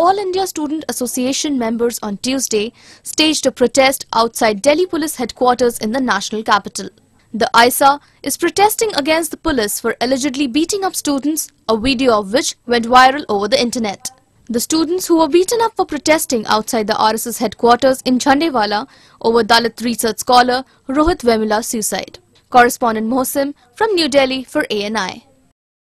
All India Student Association members on Tuesday staged a protest outside Delhi Police headquarters in the national capital. The AISA is protesting against the police for allegedly beating up students, a video of which went viral over the internet. The students who were beaten up for protesting outside the RSS headquarters in Jhandewalan over Dalit research scholar Rohith Vemula's suicide. Correspondent Mohsim from New Delhi for ANI.